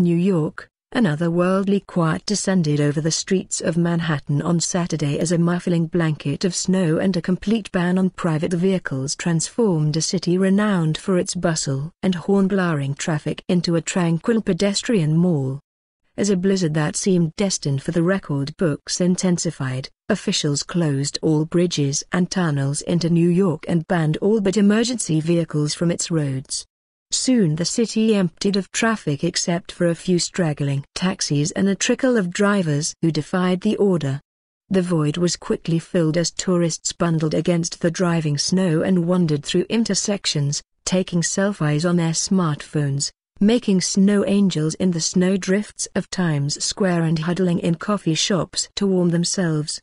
New York, an otherworldly quiet descended over the streets of Manhattan on Saturday as a muffling blanket of snow and a complete ban on private vehicles transformed a city renowned for its bustle and horn-blowing traffic into a tranquil pedestrian mall. As a blizzard that seemed destined for the record books intensified, officials closed all bridges and tunnels into New York and banned all but emergency vehicles from its roads. Soon the city emptied of traffic except for a few straggling taxis and a trickle of drivers who defied the order. The void was quickly filled as tourists bundled against the driving snow and wandered through intersections, taking selfies on their smartphones, making snow angels in the snowdrifts of Times Square and huddling in coffee shops to warm themselves.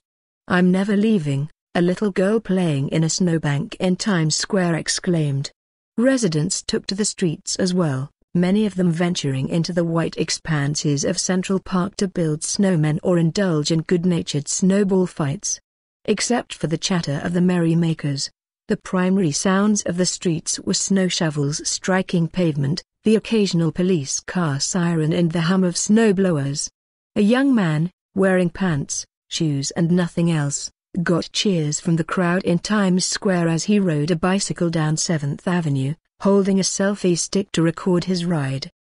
I'm never leaving, a little girl playing in a snowbank in Times Square exclaimed. Residents took to the streets as well, many of them venturing into the white expanses of Central Park to build snowmen or indulge in good-natured snowball fights. Except for the chatter of the merrymakers, the primary sounds of the streets were snow shovels striking pavement, the occasional police car siren and the hum of snowblowers. A young man, wearing pants, shoes and nothing else, got cheers from the crowd in Times Square as he rode a bicycle down 7th Avenue, holding a selfie stick to record his ride.